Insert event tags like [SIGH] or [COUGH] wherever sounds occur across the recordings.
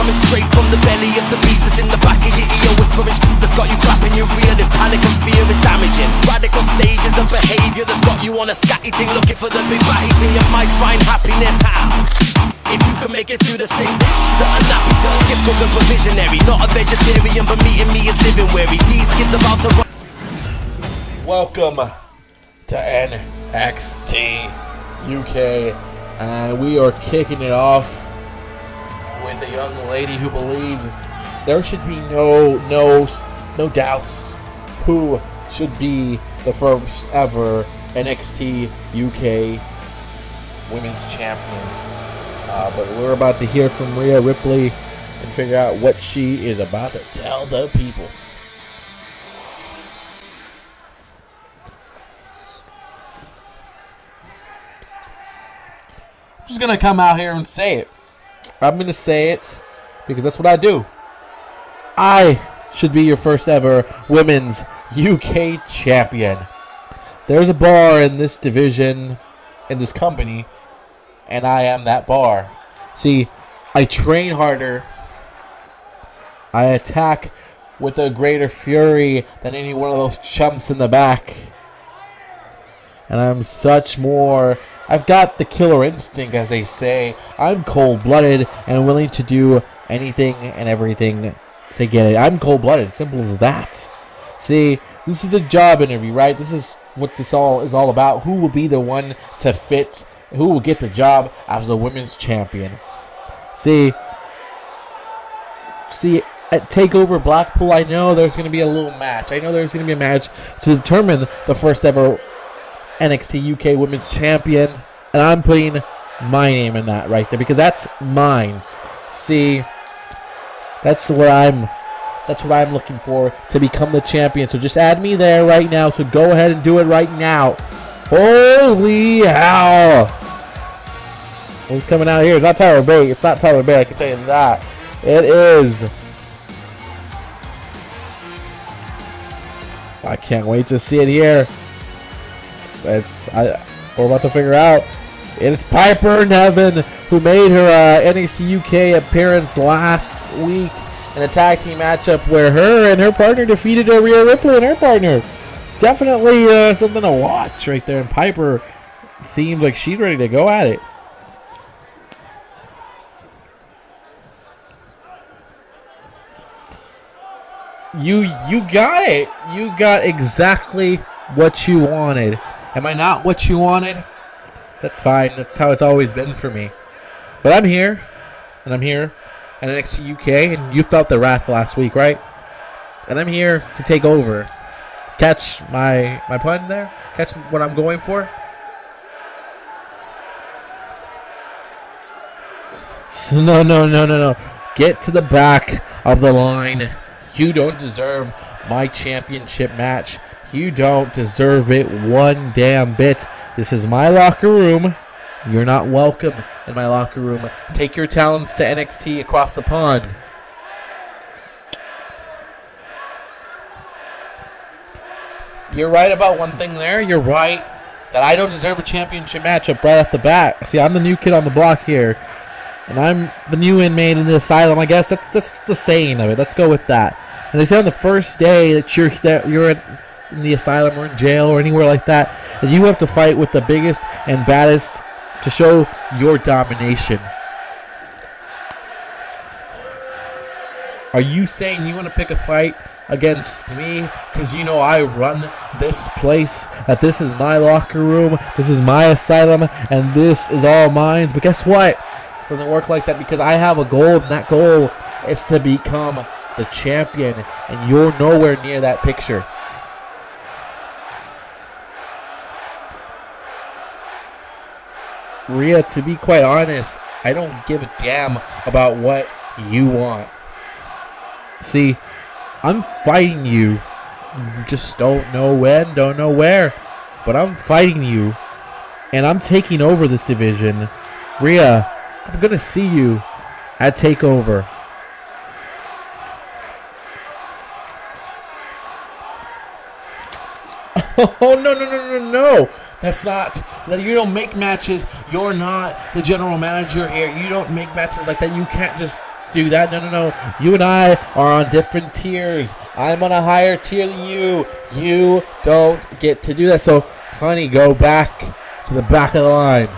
coming straight from the belly of the beast that's in the back of your ear. Whispering that's got you clapping your rear. This panic and fear is damaging. Radical stages of behavior that's got you on a scatty ting, looking for the big batty ting. You might find happiness. How? If you can make it through the same dish that a nappy does, kids cooking for visionary. Not a vegetarian, but meeting me is living weary. These kids about to run. Welcome to NXT UK, and we are kicking it off with a young lady who believes there should be no no no doubts who should be the first ever NXT UK Women's Champion. Uh, but we're about to hear from Rhea Ripley and figure out what she is about to tell the people. I'm just gonna come out here and say it. I'm gonna say it because that's what I do. I should be your first ever women's UK champion. There's a bar in this division, in this company, and I am that bar. See, I train harder. I attack with a greater fury than any one of those chumps in the back. And I'm such more. I've got the killer instinct, as they say. I'm cold blooded and willing to do anything and everything to get it. I'm cold blooded. Simple as that. See, this is a job interview, right? This is what this all is all about. Who will be the one to fit? Who will get the job as the women's champion? See, see, at Takeover Blackpool, I know there's going to be a little match. I know there's going to be a match to determine the first ever NXT UK Women's Champion, and I'm putting my name in that right there because that's mine. See, that's what I'm. That's what I'm looking for to become the champion. So just add me there right now. So go ahead and do it right now. Holy hell! Who's coming out here? It's not Tyler Bate. It's not Tyler Bate. I can tell you that. It is. I can't wait to see it here. It's, I, we're about to figure out. It's Piper Niven who made her uh, NXT UK appearance last week in a tag team matchup where her and her partner defeated uh, Rhea Ripley and her partner. Definitely uh, something to watch right there. And Piper seems like she's ready to go at it. You you got it. You got exactly what you wanted. Am I not what you wanted? That's fine. That's how it's always been for me. But I'm here, and I'm here, and NXT UK, and you felt the wrath last week, right? And I'm here to take over. Catch my my pun there? Catch what I'm going for? So no, no, no, no, no. Get to the back of the line. You don't deserve my championship match. You don't deserve it one damn bit. This is my locker room. You're not welcome in my locker room. Take your talents to NXT across the pond. You're right about one thing there. You're right that I don't deserve a championship matchup right off the bat. See, I'm the new kid on the block here. And I'm the new inmate in the asylum. I guess that's that's the saying of it. Let's go with that. And they say on the first day that you're that you're in the asylum or in jail or anywhere like that, you have to fight with the biggest and baddest to show your domination. Are you saying you want to pick a fight against me because you know I run this place, that this is my locker room, this is my asylum, and this is all mine? But guess what? It doesn't work like that because I have a goal, and that goal is to become the champion, and you're nowhere near that picture. Rhea, to be quite honest, I don't give a damn about what you want. See, I'm fighting you. You just don't know when, don't know where. But I'm fighting you. And I'm taking over this division. Rhea, I'm going to see you at TakeOver. [LAUGHS] Oh, no, no, no, no, no. That's not. You don't make matches. You're not the general manager here. You don't make matches like that. You can't just do that. No, no, no. You and I are on different tiers. I'm on a higher tier than you. You don't get to do that. So, honey, go back to the back of the line.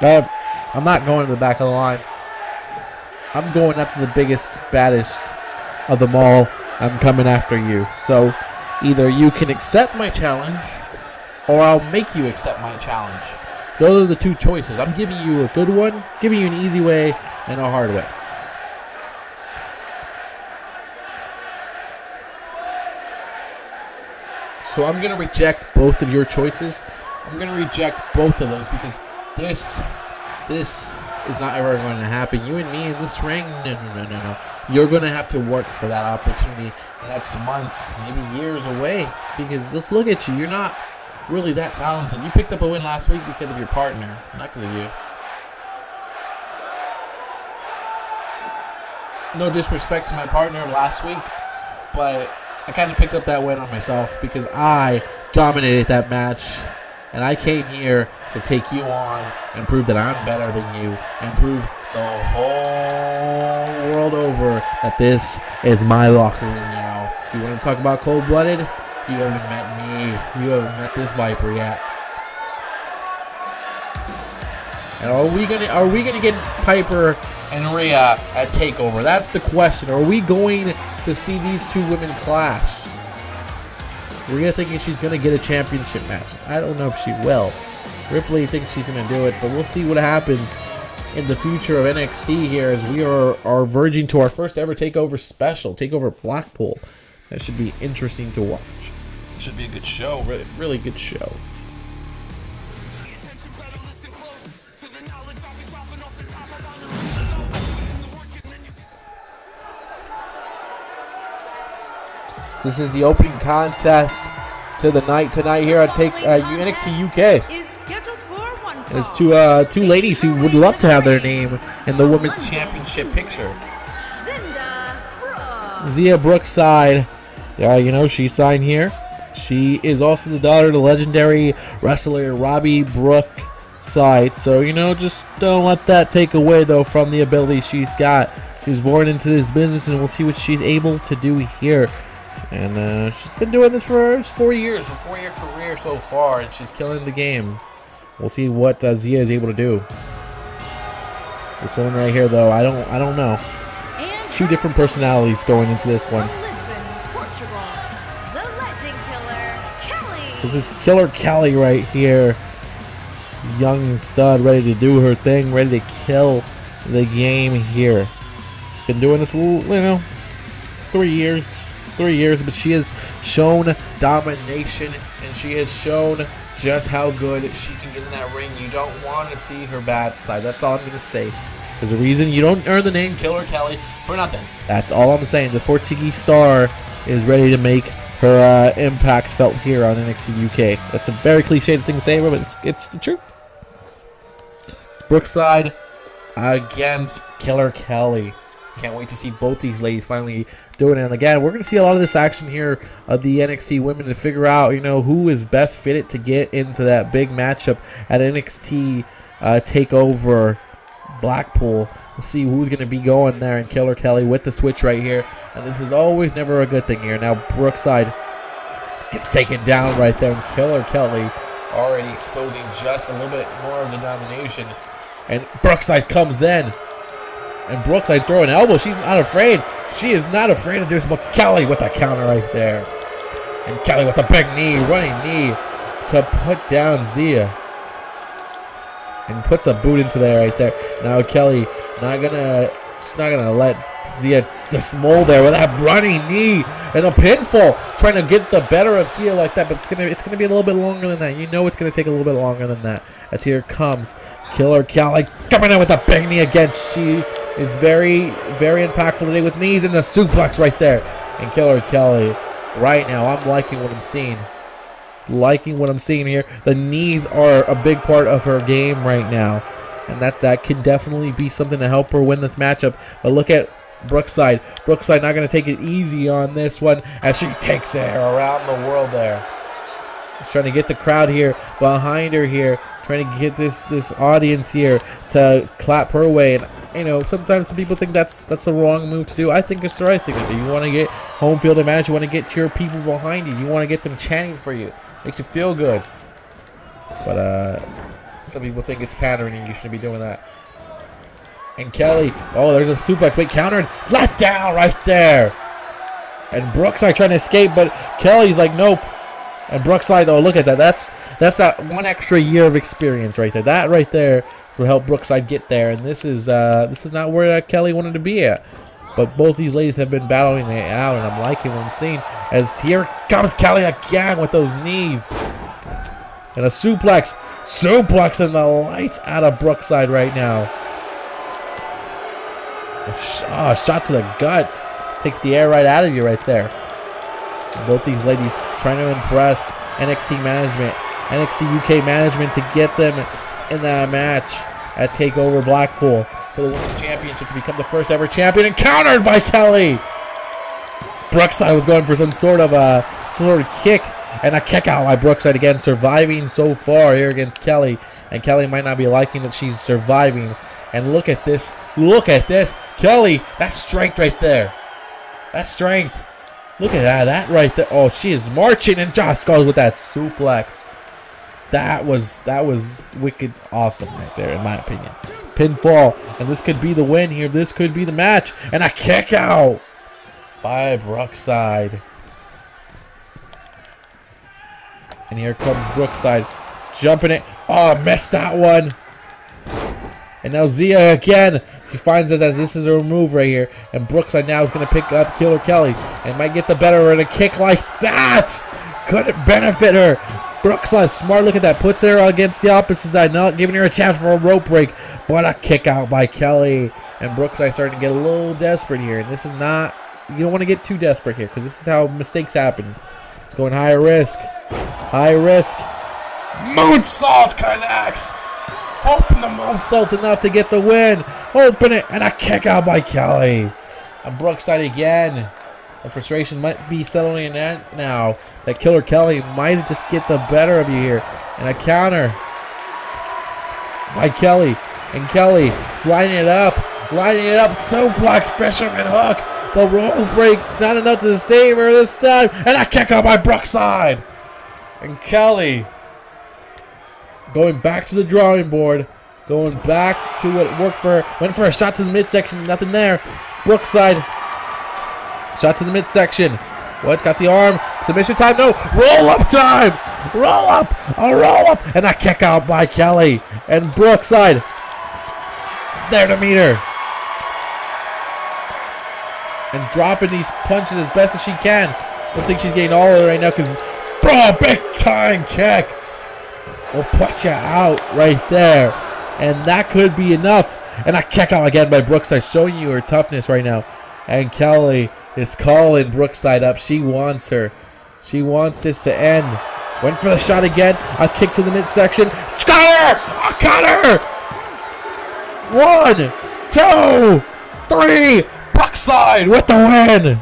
Uh, I'm not going to the back of the line. I'm going after the biggest, baddest of them all. I'm coming after you. So either you can accept my challenge or I'll make you accept my challenge. Those are the two choices. I'm giving you a good one, giving you an easy way, and a hard way. So I'm going to reject both of your choices. I'm going to reject both of those because this this is not ever going to happen. You and me in this ring, no, no, no, no, no. You're going to have to work for that opportunity. That's months, maybe years away. Because just look at you. You're not really that talented. You picked up a win last week because of your partner, not because of you. No disrespect to my partner last week, but I kind of picked up that win on myself because I dominated that match. And I came here to take you on and prove that I'm better than you and prove the whole world over that this is my locker room now. You want to talk about cold blooded? You haven't met me. You haven't met this Viper yet. And are we gonna are we gonna get Piper and Rhea at Takeover? That's the question. Are we going to see these two women clash? Rhea thinking she's gonna get a championship match. I don't know if she will. Ripley thinks she's to do it, but we'll see what happens in the future of NXT here as we are, are verging to our first ever TakeOver special, TakeOver Blackpool. That should be interesting to watch. Should be a good show, really, really good show. This is the opening contest to the night tonight here at Take uh, NXT UK. There's two uh, two ladies who would love to have their name in the women's championship picture. Xia Brookside, yeah, you know she signed here. She is also the daughter of the legendary wrestler Robbie Brookside. So you know, just don't let that take away though from the ability she's got. She was born into this business, and we'll see what she's able to do here. And uh, she's been doing this for four years, a four-year career so far, and she's killing the game. We'll see what uh, Xia is able to do. This one right here, though, I don't, I don't know. And Two different personalities going into this one. This is Killer Kelly right here. Young stud, ready to do her thing, ready to kill the game here. She's been doing this, little, you know, three years, three years, but she has shown domination and she has shown just how good she can get in that ring. You don't want to see her bad side. That's all I'm going to say. There's a reason you don't earn the name Killer Kelly for nothing. That's all I'm saying. The Portuguese star is ready to make her uh, impact felt here on NXT UK. That's a very cliched thing to say, but it's, it's the truth. It's Brookside against Killer Kelly. Can't wait to see both these ladies finally doing it. And again, we're going to see a lot of this action here of the NXT women to figure out, you know, who is best fitted to get into that big matchup at NXT uh, Takeover Blackpool. We'll see who's going to be going there and Killer Kelly with the switch right here. And this is always never a good thing here. Now Brookside gets taken down right there. And Killer Kelly already exposing just a little bit more of the domination. And Brookside comes in. And Brookside throw an elbow. She's not afraid. She is not afraid of this. But Kelly with a counter right there. And Kelly with a big knee, running knee to put down Xia. And puts a boot into there right there. Now Kelly not gonna just not gonna let Xia just mold there with that running knee and a pinfall, trying to get the better of Xia like that. But it's gonna it's gonna be a little bit longer than that. You know it's gonna take a little bit longer than that. As here comes Killer Kelly coming in with a big knee again. She is very, very impactful today with knees and the suplex right there. And Killer Kelly, right now, I'm liking what I'm seeing. Liking what I'm seeing here. The knees are a big part of her game right now. And that, that can definitely be something to help her win this matchup. But look at Brookside. Brookside not going to take it easy on this one as she takes it around the world there. She's trying to get the crowd here behind her here trying to get this this audience here to clap her way. And you know, sometimes some people think that's that's the wrong move to do. I think it's the right thing to do. You want to get home field advantage. You want to get your people behind you. You want to get them chanting for you. Makes you feel good. But uh, some people think it's pandering and you shouldn't be doing that. And Kelly, oh, there's a suplex, wait, countered, let down right there. And Brookside trying to escape, but Kelly's like, nope. And Brookside, oh, look at that. That's that's that one extra year of experience right there. That right there will help Brookside get there. And this is uh, this is not where uh, Kelly wanted to be at. But both these ladies have been battling it out, and I'm liking what I'm seeing. As here comes Kelly again with those knees. And a suplex. Suplex in the lights out of Brookside right now. Oh, shot to the gut. Takes the air right out of you right there. Both these ladies trying to impress NXT management, NXT UK management to get them in that match at TakeOver Blackpool for the Women's Championship to become the first ever champion and countered by Kelly. Brookside was going for some sort of a sort of kick and a kick out by Brookside again, surviving so far here against Kelly. And Kelly might not be liking that she's surviving. And look at this. Look at this. Kelly, that's strength right there. That's strength. Look at that. That right there. Oh, she is marching and Josh goes with that suplex. That was that was wicked awesome right there, in my opinion. Pinfall. And this could be the win here. This could be the match. And a kick out by Brookside. And here comes Brookside. Jumping it. Oh, missed that one. And now Xia again. He finds that this is a move right here. And Brookside now is going to pick up Killer Kelly. And might get the better. And a kick like that couldn't benefit her. Brookside, smart look at that. Puts her against the opposite side. Not giving her a chance for a rope break. But a kick out by Kelly. And Brookside starting to get a little desperate here. And this is not... You don't want to get too desperate here. Because this is how mistakes happen. It's going higher risk. High risk. Moonsault connects. Open the moonsault enough to get the win. Open it. And a kick out by Kelly. And Brookside again. The frustration might be settling in now. That Killer Kelly might just get the better of you here. And a counter by Kelly. And Kelly lining it up. Lining it up. Suplex fisherman hook. The rope break. Not enough to save her this time. And a kick out by Brookside. And Kelly going back to the drawing board. Going back to what worked for her. Went for a shot to the midsection. Nothing there. Brookside. Shot to the midsection. What? Got the arm. Submission time. No. Roll up time. Roll up. A roll up. And a kick out by Kelly. And Brookside. There to meet her. And dropping these punches as best as she can. Don't think she's getting all of it right now because Bro, big time kick. Will put you out right there. And that could be enough. And a kick out again by Brookside, showing you her toughness right now. And Kelly is calling Brookside up. She wants her. She wants this to end. Went for the shot again. A kick to the midsection. I got her! One, two, three. Brookside with the win.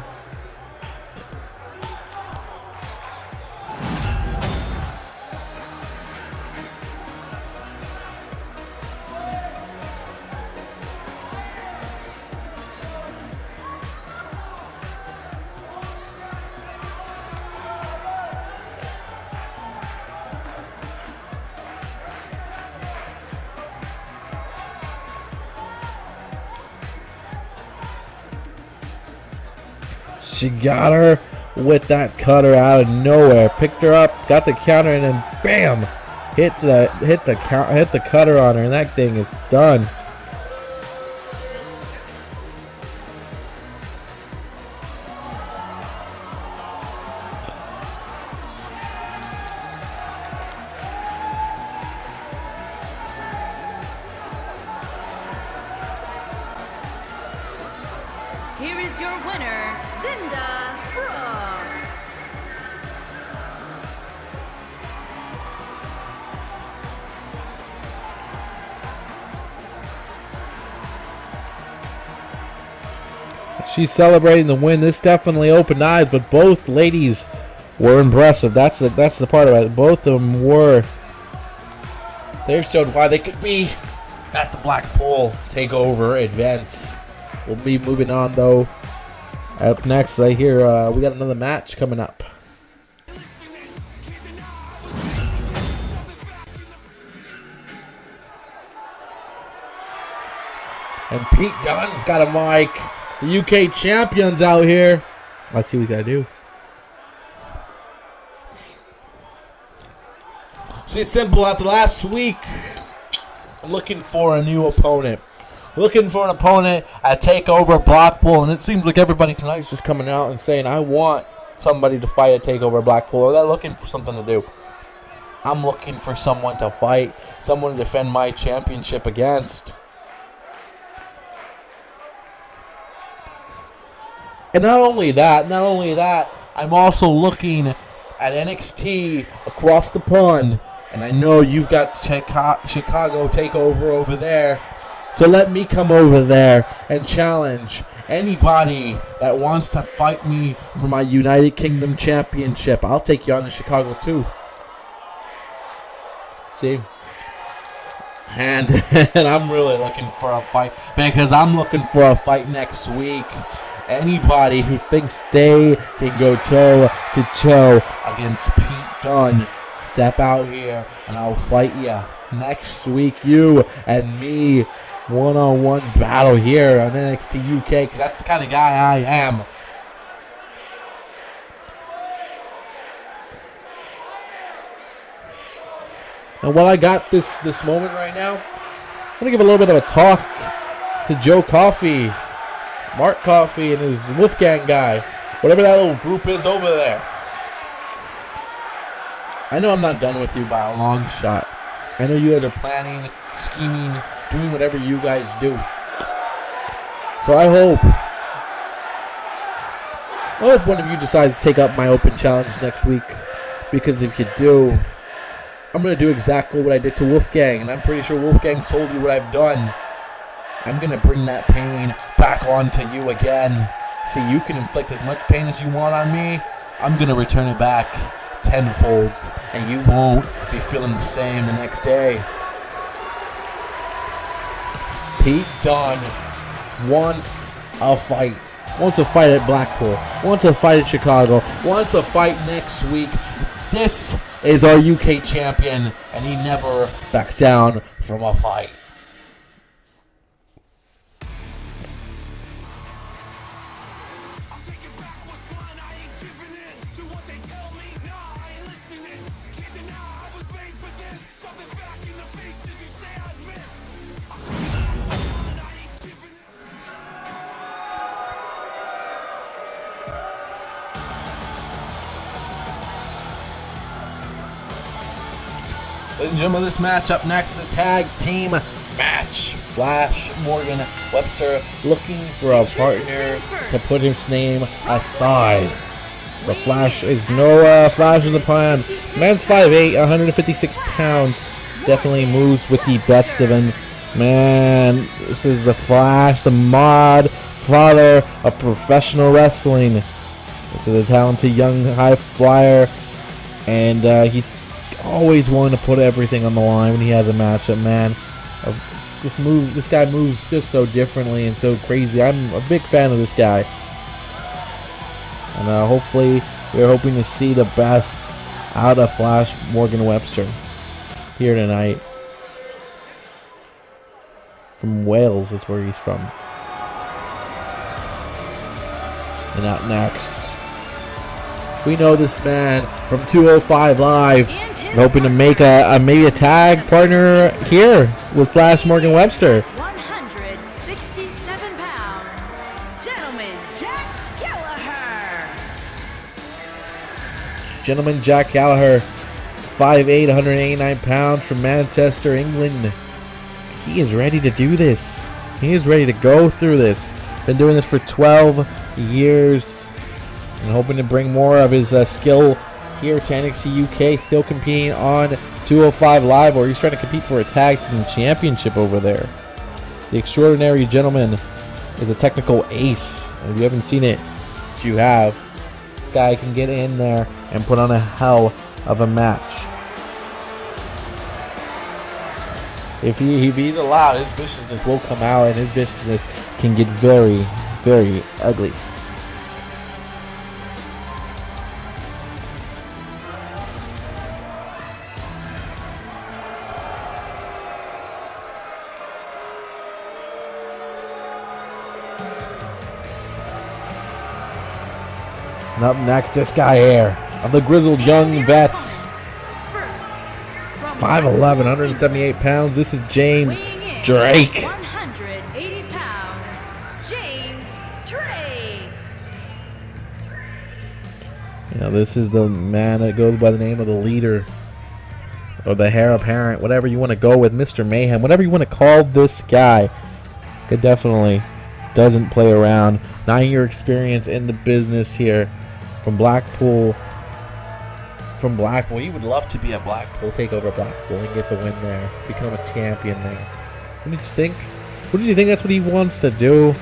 She got her with that cutter out of nowhere. Picked her up, got the counter, and then bam, hit the hit the hit the cutter on her, and that thing is done. She's celebrating the win. This definitely opened eyes, but both ladies were impressive. That's the that's the part about it. Both of them were They've showed why they could be at the Blackpool Takeover event. We'll be moving on though. Up next, I hear uh, we got another match coming up. And Pete Dunne's got a mic. The UK champions out here. Let's see what we gotta do. See, it's simple. After last week, I'm looking for a new opponent. Looking for an opponent at Takeover Blackpool, and it seems like everybody tonight is just coming out and saying, "I want somebody to fight at Takeover Blackpool." Or they're looking for something to do. I'm looking for someone to fight, someone to defend my championship against. And not only that, not only that, I'm also looking at NXT across the pond. And I know you've got Chicago takeover over there. So let me come over there and challenge anybody that wants to fight me for my United Kingdom Championship. I'll take you on to Chicago too. See? And, [LAUGHS] and I'm really looking for a fight because I'm looking for a fight next week anybody who thinks they can go toe to toe against Pete Dunne, step out here and I'll fight you next week. You and me, one on one battle here on NXT UK because that's the kind of guy I am. And while I got this this moment right now, I'm gonna give a little bit of a talk to Joe Coffey Mark Coffey and his Wolfgang guy, whatever that little group is over there. I know I'm not done with you by a long shot. I know you guys are planning, scheming, doing whatever you guys do. So I hope, I hope one of you decides to take up my open challenge next week. Because if you do, I'm going to do exactly what I did to Wolfgang. And I'm pretty sure Wolfgang told you what I've done. I'm going to bring that pain back onto you again. See, you can inflict as much pain as you want on me. I'm going to return it back tenfold, and you won't be feeling the same the next day. Pete Dunne wants a fight. Wants a fight at Blackpool. Wants a fight at Chicago. Wants a fight next week. This is our UK champion, and he never backs down from a fight. Ladies and gentlemen, this match up next, a tag team match. Flash Morgan Webster looking for a partner to put his name aside. The Flash is no uh, Flash is the plan. Man's 5'8", 156 pounds. Definitely moves with the best of him. Man, this is the Flash, the mod, father of professional wrestling. This is a talented young high flyer, and uh, he's always willing to put everything on the line when he has a matchup, man. Uh, this move, this guy moves just so differently and so crazy. I'm a big fan of this guy, and uh, hopefully, we're hoping to see the best out of Flash Morgan Webster here tonight. From Wales is where he's from. And up next, we know this man from 205 Live. Hoping to make a, a maybe a tag partner here with Flash Morgan Webster. 167 pounds. Gentleman Jack Gallagher. Gentleman Jack Gallagher, 5'8", 189 pounds from Manchester, England. He is ready to do this. He is ready to go through this. Been doing this for 12 years and hoping to bring more of his uh, skill here to NXT UK. Still competing on 205 Live, or he's trying to compete for a tag team championship over there. The extraordinary gentleman is a technical ace. If you haven't seen it, you have, this guy can get in there and put on a hell of a match. If he if he's allowed, his viciousness will come out, and his viciousness can get very, very ugly. And up next, this guy here of the grizzled young vets. First, from 5'11", 178 pounds. This is James Drake. 180 pounds, James Drake. You know, this is the man that goes by the name of the leader. Or the heir apparent, whatever you want to go with, Mr. Mayhem, whatever you want to call this guy. It definitely doesn't play around. Nine year experience in the business here from Blackpool. From Blackpool. You would love to be at Blackpool, take over Blackpool and get the win there. Become a champion there. What did you think? What did you think that's what he wants to do?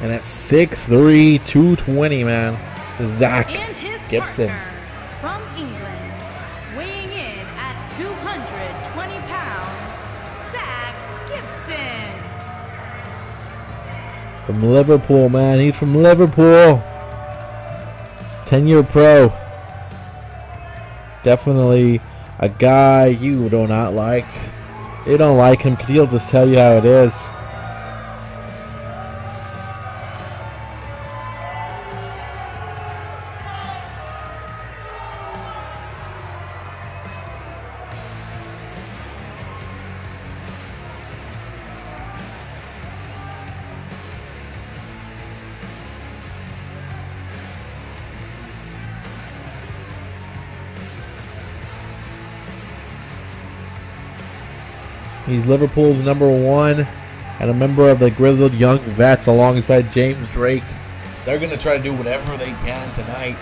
And at 6'3", 220, man. Zack And his Gibson. from England, weighing in at 220 pounds, Zack Gibson. From Liverpool, man. He's from Liverpool. 10 year pro. Definitely a guy you do not like. You don't like him because he'll just tell you how it is. Liverpool's number one and a member of the grizzled young vets alongside James Drake. They're going to try to do whatever they can tonight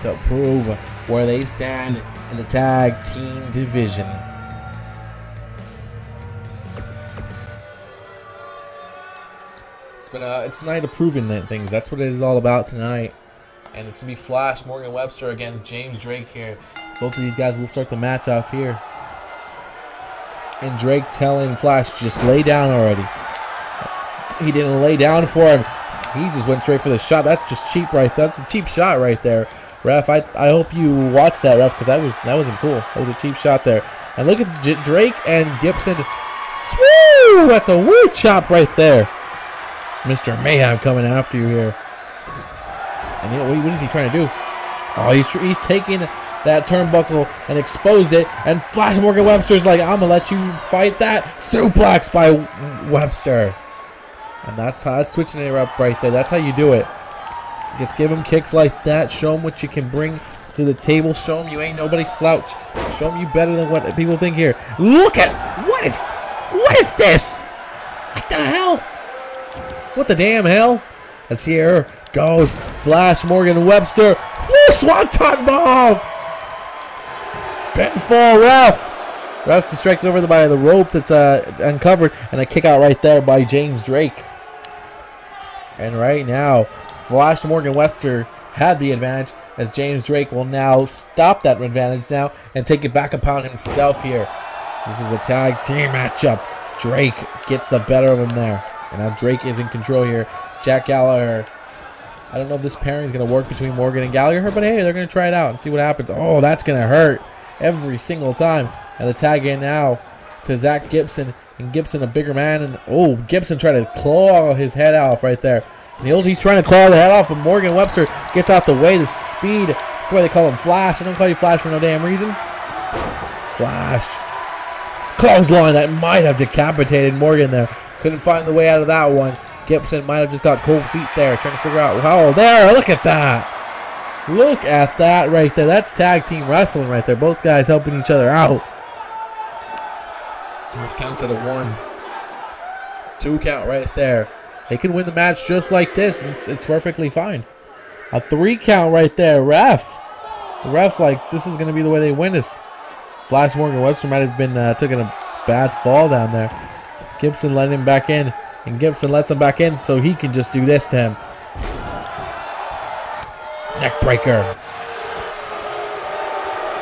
to prove where they stand in the tag team division. It's been a, it's night of proving that things. That's what it is all about tonight. And it's going to be Flash Morgan Webster against James Drake here. Both of these guys will start the match off here and Drake telling Flash just lay down already. He didn't lay down for him. He just went straight for the shot. That's just cheap right That's a cheap shot right there. Ref, I, I hope you watch that, ref, because that, was, that wasn't cool. That was a cheap shot there. And look at J- Drake and Gibson. Swoo! That's a woo chop right there. Mr. Mayhem coming after you here. And you know, what, what is he trying to do? Oh, he's, he's taking that turnbuckle and exposed it. And Flash Morgan Webster's like, I'm gonna let you fight that. Suplex by Webster. And that's how that's switching it up right there. That's how you do it. Just give him kicks like that. Show him what you can bring to the table. Show him you ain't nobody slouch. Show him you better than what people think here. Look at what is what is this? What the hell? What the damn hell? Let's here goes Flash Morgan Webster. Woo, Swanton bomb! Pinfall ref. Ref distracted over by the rope that's uh, uncovered, and a kick out right there by James Drake. And right now, Flash Morgan Webster had the advantage as James Drake will now stop that advantage now and take it back upon himself here. This is a tag team matchup. Drake gets the better of him there. And now Drake is in control here. Jack Gallagher. I don't know if this pairing is going to work between Morgan and Gallagher, but hey, they're going to try it out and see what happens. Oh, that's going to hurt every single time. And the tag in now to Zack Gibson. And Gibson, a bigger man. And oh, Gibson tried to claw his head off right there. Old, he's trying to claw the head off, but Morgan Webster gets out the way. The speed. That's why they call him Flash. I don't call you Flash for no damn reason. Flash. Clothesline that might have decapitated Morgan there. Couldn't find the way out of that one. Gibson might have just got cold feet there, trying to figure out how. There, look at that. Look at that right there. That's tag team wrestling right there. Both guys helping each other out. This counts at a one. Two count right there. They can win the match just like this. It's, it's perfectly fine. A three count right there. Ref. The ref's like, this is going to be the way they win this. Flash Morgan Webster might have been uh, taking a bad fall down there. Gibson letting him back in. And Gibson lets him back in so he can just do this to him. Neck breaker.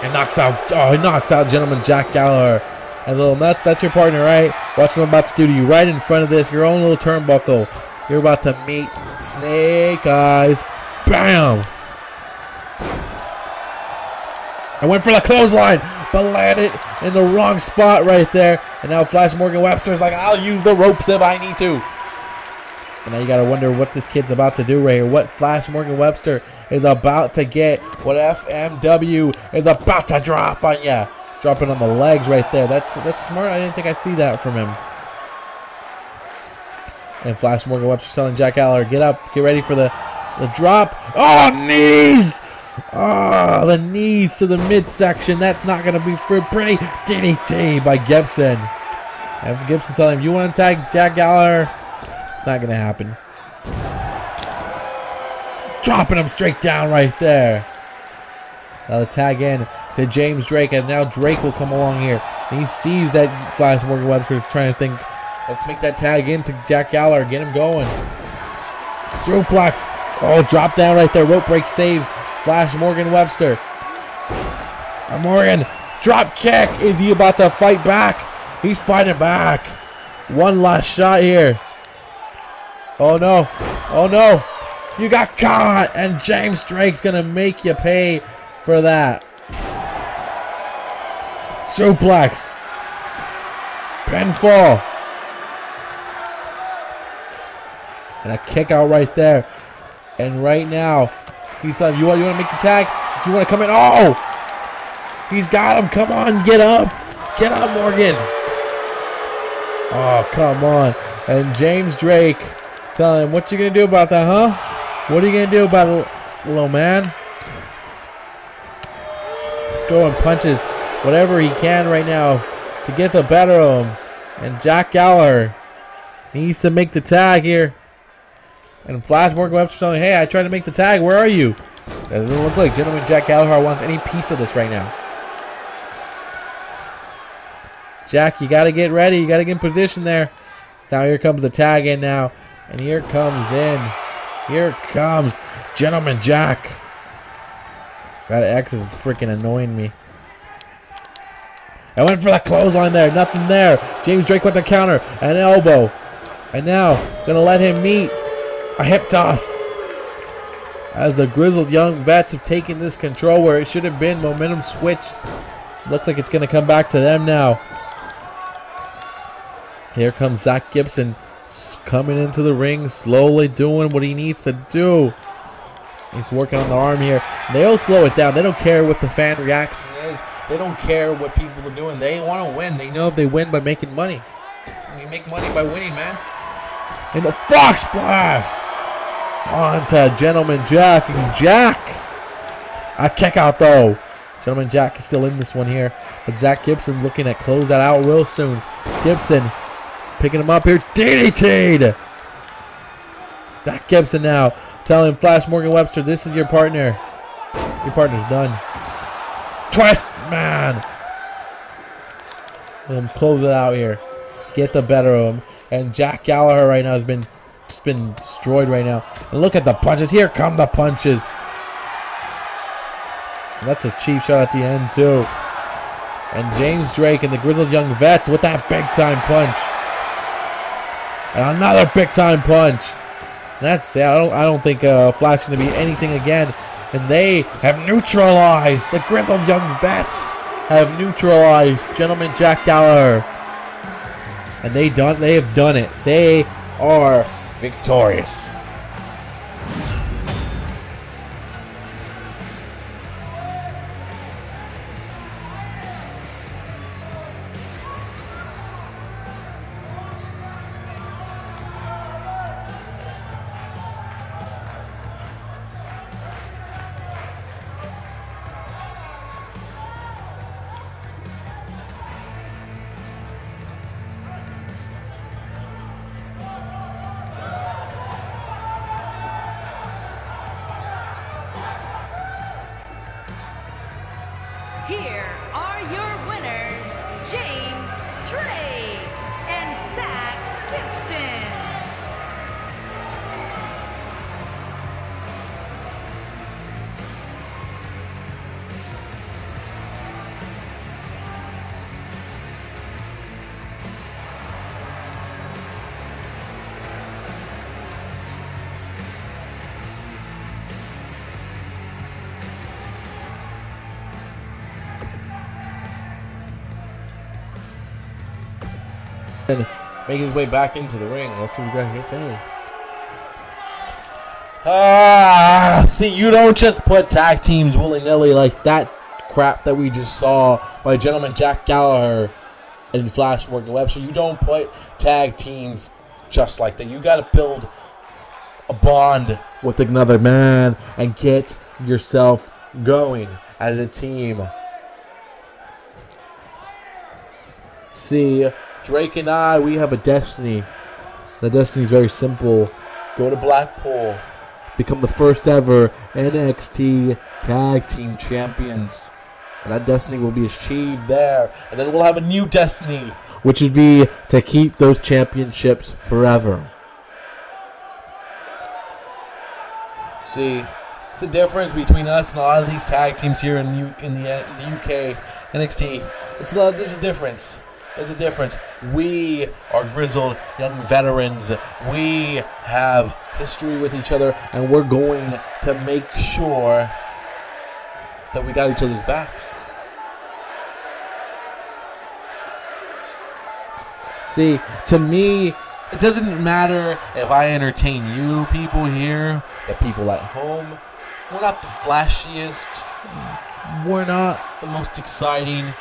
And knocks out, oh, he knocks out gentleman Jack Gallagher. And little nuts, that's your partner, right? Watch what I'm about to do to you right in front of this, your own little turnbuckle. You're about to meet Snake Eyes. Bam! I went for the clothesline, but landed in the wrong spot right there. And now Flash Morgan Webster's like, I'll use the ropes if I need to. And now you gotta wonder what this kid's about to do right here. What Flash Morgan Webster is about to get. What FMW is about to drop on you. Dropping on the legs right there. That's that's smart. I didn't think I'd see that from him. And Flash Morgan Webster telling Jack Gallagher, get up, get ready for the, the drop. Oh, knees! Oh, the knees to the midsection. That's not going to be for pretty. DDT by Gibson. And Gibson telling him, you want to tag Jack Gallagher? Not going to happen. Dropping him straight down right there. Now the tag in to James Drake, and now Drake will come along here. And he sees that Flash Morgan Webster is trying to think, let's make that tag in to Jack Gallagher, get him going. Suplex. Oh, drop down right there. Rope break save. Flash Morgan Webster. Uh, Morgan, drop kick. Is he about to fight back? He's fighting back. One last shot here. Oh no. Oh no. You got caught. And James Drake's going to make you pay for that. Suplex. Pinfall. And a kick out right there. And right now, he's like, you want, you want to make the tag? Do you want to come in? Oh! He's got him. Come on, get up. Get up, Morgan. Oh, come on. And James Drake telling him, what you to do about that, huh? What are you going to do about it, little man? Throwing punches, whatever he can right now to get the better of him. And Jack Gallagher needs to make the tag here. And Flash Morgan Webster telling, hey, I tried to make the tag. Where are you? Doesn't look like Gentleman Jack Gallagher wants any piece of this right now. Jack, you got to get ready. You got to get in position there. Now here comes the tag in now. And here comes in. Here comes Gentleman Jack. That X is freaking annoying me. I went for the clothesline there. Nothing there. James Drake with the counter. An elbow. And now, gonna let him meet a hip toss. As the grizzled young vets have taken this control where it should have been, momentum switched. Looks like it's to come back to them now. Here comes Zack Gibson coming into the ring, slowly doing what he needs to do. He's working on the arm here. They'll slow it down. They don't care what the fan reaction is. They don't care what people are doing. They want to win. They know they win by making money. You make money by winning, man. And the Fox Splash! On to Gentleman Jack. And Jack! A kick out, though. Gentleman Jack is still in this one here. But Zack Gibson looking at close that out real soon. Gibson picking him up here. DDT'd! Zack Gibson now telling Flash Morgan Webster, this is your partner. Your partner's done. Twist, man! Let him close it out here. Get the better of him. And Jack Gallagher right now has been just been destroyed right now. And look at the punches. Here come the punches. And that's a cheap shot at the end too. And James Drake and the grizzled young vets with that big time punch. And another big time punch. That's it. I don't I don't think uh, Flash is gonna be anything again. And they have neutralized the grizzled young vets have neutralized gentleman Jack Gallagher. And they done they have done it. They are victorious. Making his way back into the ring. That's what we got here today. Ah, see, you don't just put tag teams willy nilly like that crap that we just saw by gentleman Jack Gallagher and Flash Morgan Webster. You don't put tag teams just like that. You got to build a bond with another man and get yourself going as a team. See, Drake and I, we have a destiny. The destiny is very simple. Go to Blackpool, become the first ever NXT Tag Team Champions. And that destiny will be achieved there. And then we'll have a new destiny, which would be to keep those championships forever. See, it's the difference between us and a lot of these tag teams here in, in, the, the UK, NXT. It's there's a difference. There's a difference. We are grizzled young veterans. We have history with each other, and we're going to make sure that we got each other's backs. See, to me, it doesn't matter if I entertain you people here, the people at home. We're not the flashiest. We're not the most exciting.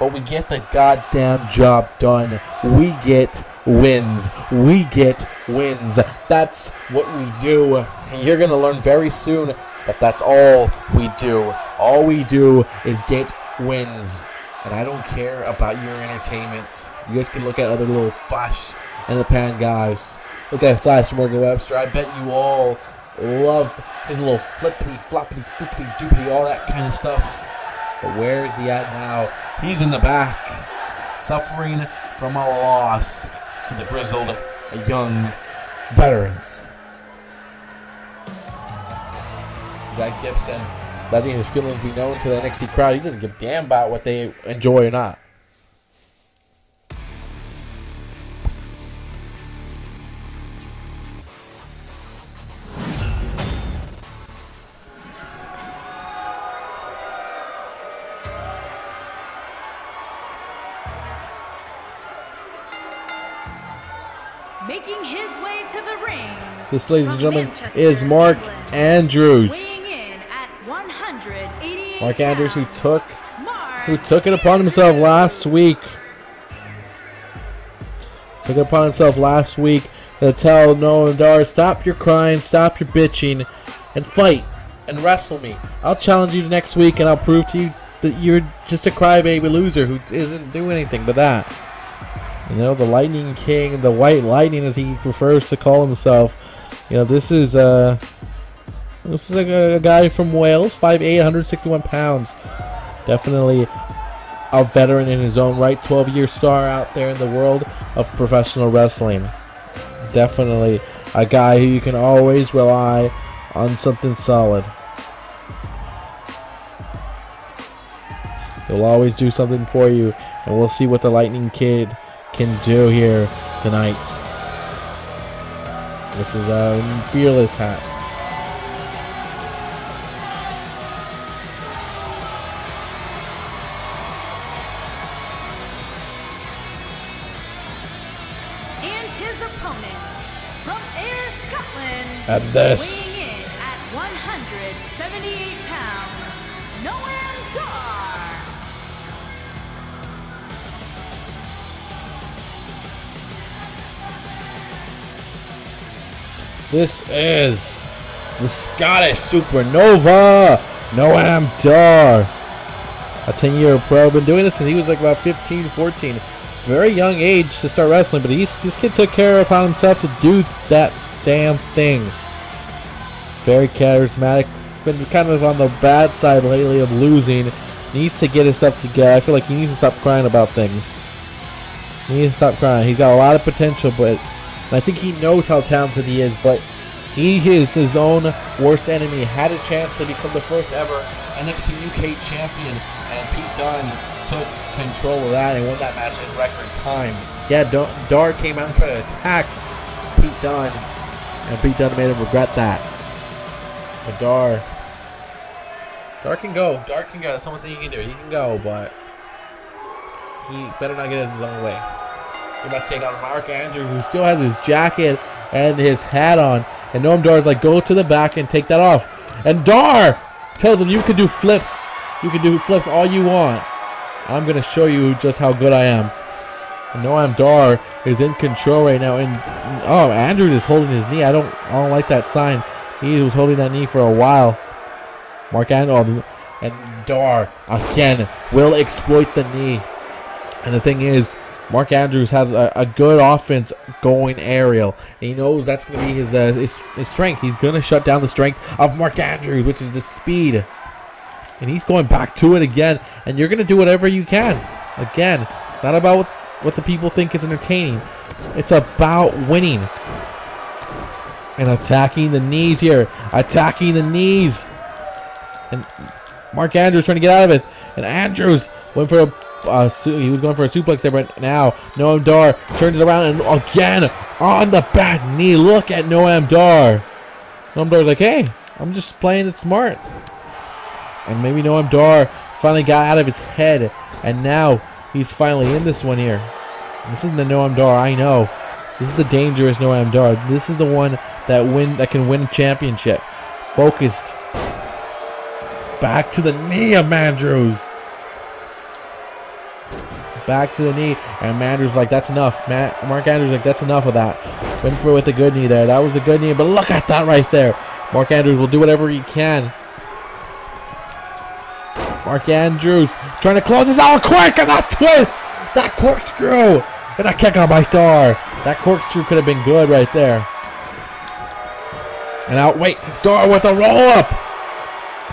But we get the goddamn job done. We get wins. We get wins. That's what we do. You're going to learn very soon that that's all we do. All we do is get wins. And I don't care about your entertainment. You guys can look at other little flash in the pan guys. Look at Flash Morgan Webster. I bet you all love his little flippity floppity flippity doopity, all that kind of stuff. But where is he at now? He's in the back, suffering from a loss to the grizzled young veterans. Zack Gibson letting his feelings be known to the NXT crowd. He doesn't give a damn about what they enjoy or not. This, ladies and gentlemen, is Mark Andrews. Weighing in at 188 Mark Andrews, who took who took it upon himself last week. Took it upon himself last week to tell Noam Dar, stop your crying, stop your bitching, and fight and wrestle me. I'll challenge you next week, and I'll prove to you that you're just a crybaby loser who isn't doing anything but that. You know, the Lightning King, the White Lightning, as he prefers to call himself. You know, this is uh, this is a, a guy from Wales, 5'8", 161 pounds. Definitely a veteran in his own right, 12-year star out there in the world of professional wrestling. Definitely a guy who you can always rely on something solid. He'll always do something for you, and we'll see what the Lightning Kid can do here tonight. Which is a fearless hat. and his opponent from Ayr, Scotland. At this. Weighing in at 178 pounds, Noam This is the Scottish Supernova, Noam Dar. A 10 year pro. Been doing this since he was like about 15, 14. Very young age to start wrestling, but he's, this kid took care upon himself to do that damn thing. Very charismatic. Been kind of on the bad side lately of losing. Needs to get his stuff together. I feel like he needs to stop crying about things. He needs to stop crying. He's got a lot of potential, but I think he knows how talented he is, but he is his own worst enemy. Had a chance to become the first ever NXT UK champion, and Pete Dunne took control of that and won that match in record time. Yeah, Dar- came out and tried to attack Pete Dunne, and Pete Dunne made him regret that. But Dar, Dar can go. Dar can go. That's the one thing he can do. He can go, but he better not get his own way. You're about to take on Mark Andrew, who still has his jacket and his hat on. And Noam Dar is like, go to the back and take that off. And Dar tells him, you can do flips. You can do flips all you want. I'm going to show you just how good I am. And Noam Dar is in control right now. And oh, Andrews is holding his knee. I don't, I don't like that sign. He was holding that knee for a while. Mark Andrews um, and Dar again will exploit the knee. And the thing is, Mark Andrews has a, a good offense going aerial. he knows that's going to be his, uh, his, his strength. He's going to shut down the strength of Mark Andrews, which is the speed. And he's going back to it again. And you're going to do whatever you can. Again, it's not about what, what the people think is entertaining. It's about winning. And attacking the knees here. Attacking the knees. And Mark Andrews trying to get out of it. And Andrews went for a uh, he was going for a suplex there, but now Noam Dar turns it around and again on the back knee. Look at Noam Dar. Noam Dar's like, hey, I'm just playing it smart. And maybe Noam Dar finally got out of his head, and now he's finally in this one here. This isn't the Noam Dar I know. This is the dangerous Noam Dar. This is the one that win that can win a championship. Focused. Back to the knee of Mandrews back to the knee, and Andrews like, that's enough. Matt, Mark Andrews like, that's enough of that. Went for with the good knee there. That was a good knee, but look at that right there. Mark Andrews will do whatever he can. Mark Andrews trying to close this out quick, and that twist, that corkscrew, and that kick out by Dar. That corkscrew could have been good right there. And out, wait, Dar with a roll up.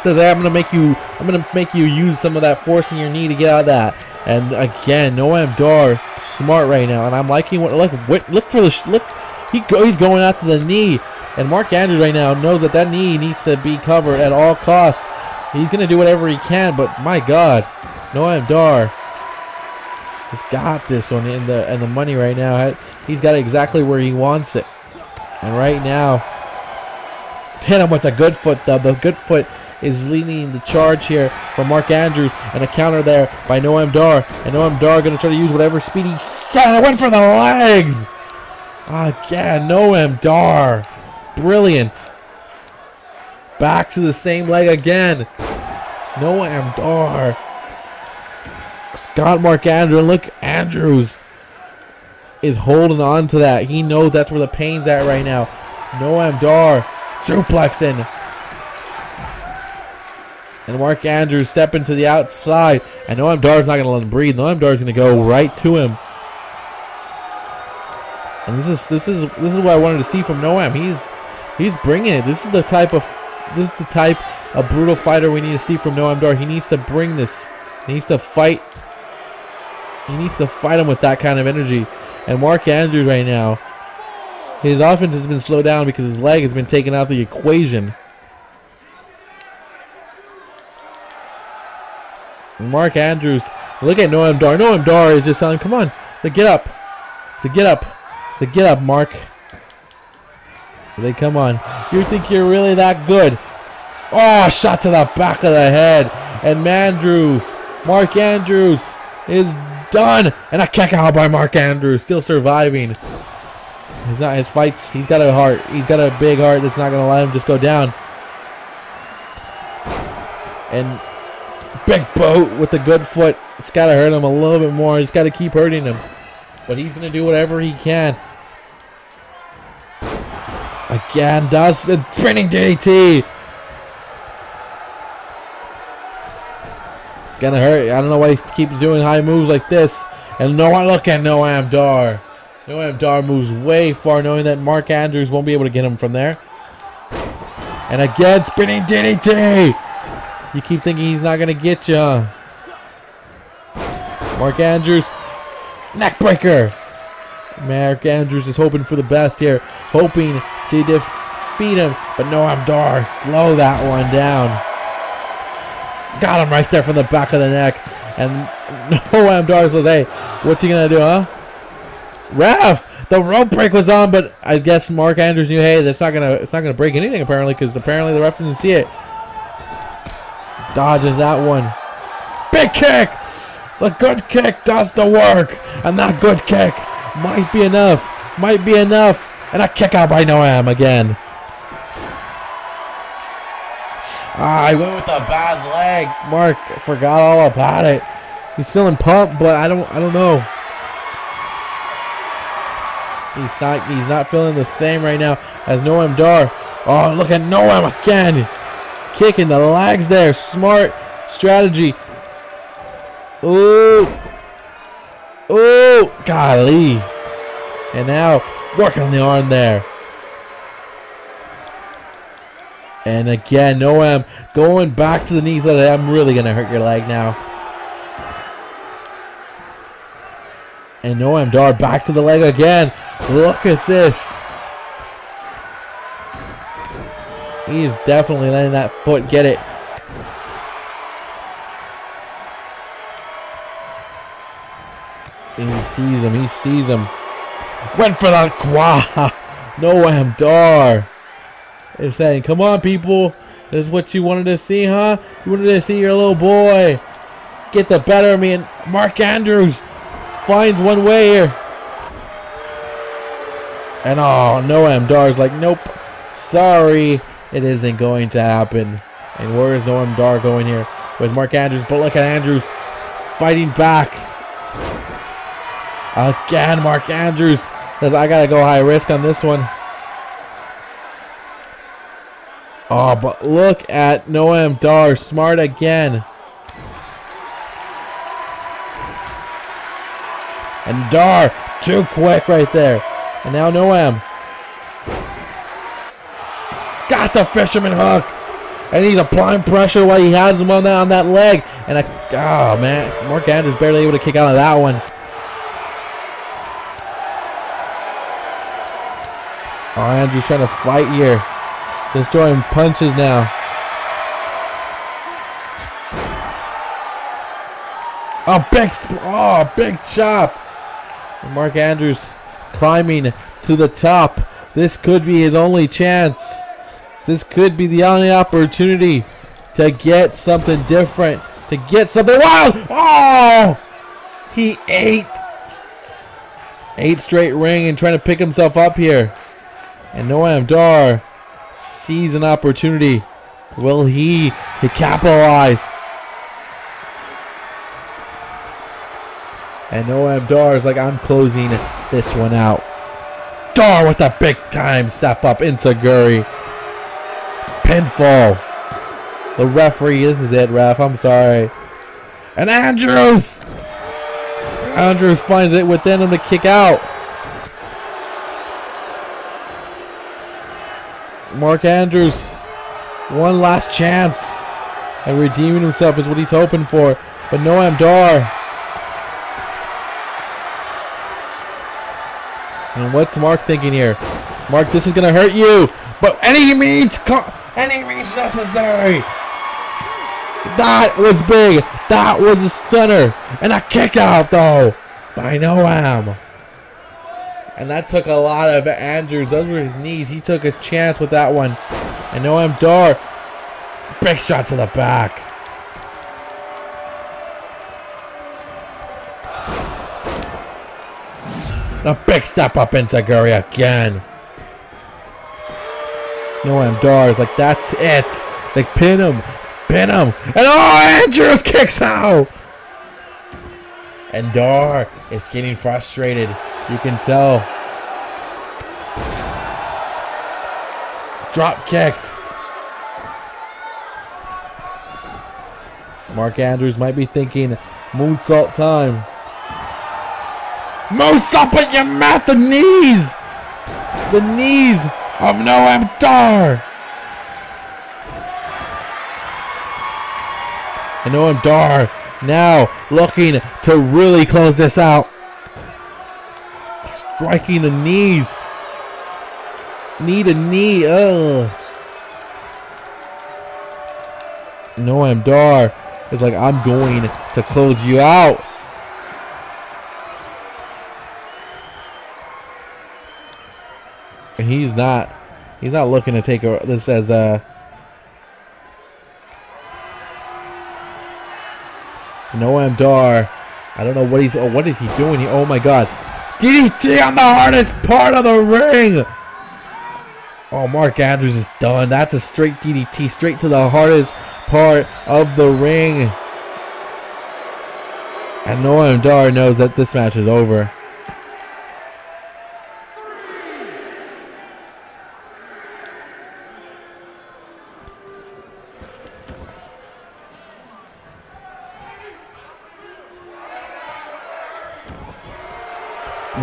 Says, hey, I'm gonna make you, I'm gonna make you use some of that force in your knee to get out of that. And again, Noam Dar smart right now, and I'm liking what look look for the look. He go, he's going after the knee, and Mark Andrews right now knows that that knee needs to be covered at all costs. He's gonna do whatever he can, but my God, Noam Dar has got this one in the and the money right now. He's got exactly where he wants it, and right now, hit him with a good foot. The the good foot is leading the charge here for Mark Andrews. And a counter there by Noam Dar. And Noam Dar going to try to use whatever speed he can. I went for the legs. Again, Noam Dar. Brilliant. Back to the same leg again. Noam Dar. Scott Mark Andrews. Look, Andrews is holding on to that. He knows that's where the pain's at right now. Noam Dar suplexing and Mark Andrews stepping to the outside. And Noam Dar's not going to let him breathe. Noam Dar's going to go right to him. And this is this is this is what I wanted to see from Noam. He's he's bringing it. This is the type of this is the type of brutal fighter we need to see from Noam Dar. He needs to bring this. He needs to fight. He needs to fight him with that kind of energy. And Mark Andrews right now, his offense has been slowed down because his leg has been taken out of the equation. Mark Andrews. Look at Noam Dar. Noam Dar is just telling, come on. So get up. So get up. So get up, Mark. They come on. You think you're really that good? Oh, shot to the back of the head. And Mandrews, Mark Andrews is done. And a kick out by Mark Andrews, still surviving. He's not his fights. He's got a heart. He's got a big heart that's not gonna let him just go down. And Big boat with the good foot. It's got to hurt him a little bit more. He's got to keep hurting him. But he's going to do whatever he can. Again, does a spinning DDT. It's going to hurt. I don't know why he keeps doing high moves like this. And no one look at Noam Dar. Noam Dar moves way far knowing that Mark Andrews won't be able to get him from there. And again, spinning DDT. You keep thinking he's not going to get you. Mark Andrews, neckbreaker. Mark Andrews is hoping for the best here, hoping to defeat him. But Noam Dar, slow that one down. Got him right there from the back of the neck. And [LAUGHS] Noam Dar says, hey, what's he going to do, huh? Ref, the rope break was on, but I guess Mark Andrews knew, hey, that's not gonna, it's not gonna break anything apparently, because apparently the ref didn't see it. Dodges that one. Big kick! The good kick does the work. And that good kick Might be enough. Might be enough. And a kick out by Noam again. Ah, I went with a bad leg. Mark forgot all about it. He's feeling pumped, but I don't I don't know. He's not he's not feeling the same right now as Noam Dar. Oh, look at Noam again. Kicking the legs there. Smart strategy. Ooh. Ooh. Golly. And now working on the arm there. And again, Noam going back to the knees. I'm really going to hurt your leg now. And Noam Dar back to the leg again. Look at this. He is definitely letting that foot get it. He sees him. He sees him. Went for the quad. [LAUGHS] Noam Dar is saying, come on, people. This is what you wanted to see, huh? You wanted to see your little boy get the better of me. And Mark Andrews finds one way here. And oh, Noam Dar's like, nope. Sorry. It isn't going to happen. And where is Noam Dar going here? With Mark Andrews. But look at Andrews fighting back. Again, Mark Andrews says, I got to go high risk on this one. Oh, but look at Noam Dar. Smart again. And Dar, too quick right there. And now Noam got the fisherman hook. And he's applying pressure while he has him on that on that leg. And a oh man, Mark Andrews barely able to kick out of that one. Oh, Andrews trying to fight here. Just throwing punches now. Oh, big, oh, big chop. And Mark Andrews climbing to the top. This could be his only chance. This could be the only opportunity to get something different. To get something wild. Oh! He ate. Eight straight ring and trying to pick himself up here. And Noam Dar sees an opportunity. Will he, he capitalize? And Noam Dar is like, I'm closing this one out. Dar with a big time step up enzuigiri pinfall. The referee, this is it, ref. I'm sorry. And Andrews! Andrews finds it within him to kick out. Mark Andrews, one last chance at redeeming himself is what he's hoping for. But Noam Dar. And what's Mark thinking here? Mark, this is going to hurt you. But any means any means necessary. That was big. That was a stunner. And a kick out, though, by Noam. And that took a lot of Andrews. Those were his knees. He took his chance with that one. And Noam Dar, big shot to the back. A big step up enzuigiri again. Noam Dar is like, that's it. Like, pin him. Pin him. And oh, Andrews kicks out. And Dar is getting frustrated. You can tell. Drop kicked. Mark Andrews might be thinking moonsault time. Moonsault, but you mat the knees. The knees of Noam Dar. And Noam Dar now looking to really close this out. Striking the knees. Knee to knee. Ugh. Noam Dar is like, I'm going to close you out. And he's not he's not looking to take a, this as a Noam Dar. I don't know what he's oh what is he doing here? Oh my god. DDT on the hardest part of the ring. Oh, Mark Andrews is done. That's a straight DDT, straight to the hardest part of the ring. And Noam Dar knows that this match is over.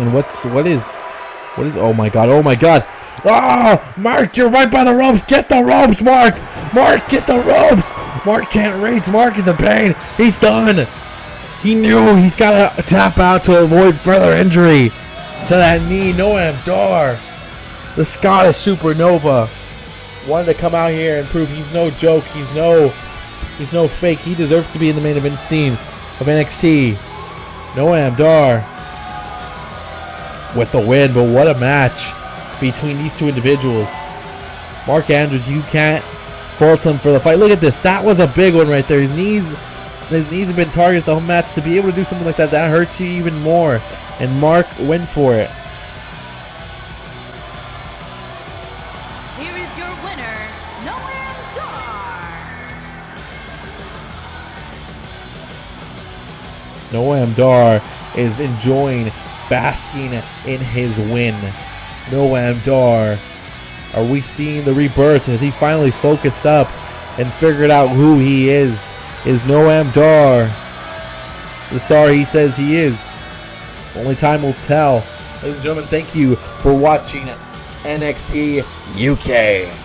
And what's what is what is oh my god, oh my god. Oh Mark, you're right by the ropes. Get the ropes, Mark! Mark, get the ropes! Mark can't reach. Mark is a pain. He's done. He knew he's gotta tap out to avoid further injury to that knee. Noam Dar. The Scottish Supernova wanted to come out here and prove he's no joke. He's no he's no fake. He deserves to be in the main event scene of NXT. Noam Dar with the win, but what a match between these two individuals. Mark Andrews, you can't fault him for the fight. Look at this. That was a big one right there. His knees his knees have been targeted the whole match. To be able to do something like that, that hurts you even more. And Mark went for it. Here is your winner, Noam Dar. Noam Dar is enjoying basking in his win. Noam Dar. Are we seeing the rebirth? Has he finally focused up and figured out who he is? Is Noam Dar the star he says he is? Only time will tell. Ladies and gentlemen, thank you for watching NXT UK.